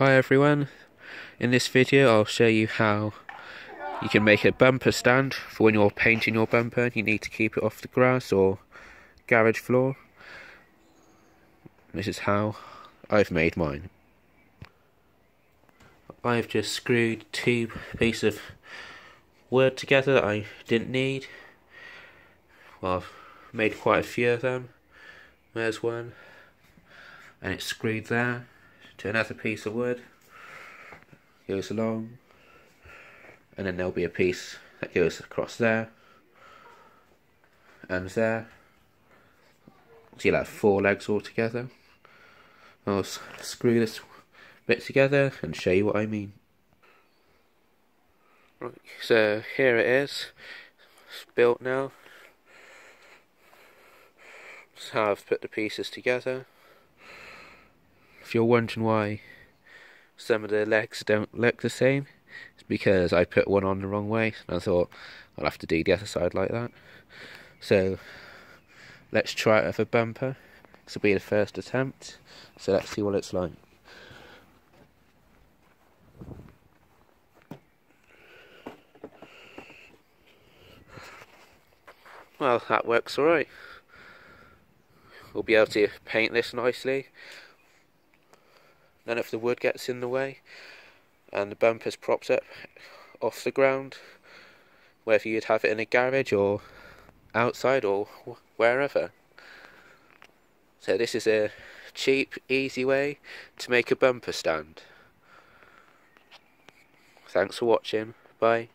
Hi everyone, in this video I'll show you how you can make a bumper stand for when you're painting your bumper and you need to keep it off the grass or garage floor. This is how I've made mine. I've just screwed two pieces of wood together that I didn't need. Well, I've made quite a few of them. There's one. And it's screwed there to another piece of wood, goes along, and then there'll be a piece that goes across there, and there. So you'll have four legs all together. I'll screw this bit together and show you what I mean. Right, so here it is. It's built now. That's how I've put the pieces together. If you're wondering why some of the legs don't look the same, it's because I put one on the wrong way and I thought I'll have to do the other side like that. So let's try it with a bumper. This will be the first attempt, so let's see what it's like. Well, that works alright. We'll be able to paint this nicely then if the wood gets in the way and the bumper's propped up off the ground, whether you'd have it in a garage or outside or wherever. So this is a cheap, easy way to make a bumper stand. Thanks for watching. Bye.